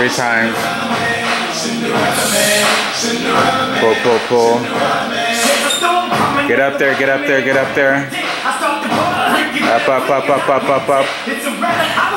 Three times. Pull, pull, pull. Get up there, get up there, get up there. Up, up, up, up, up, up, up.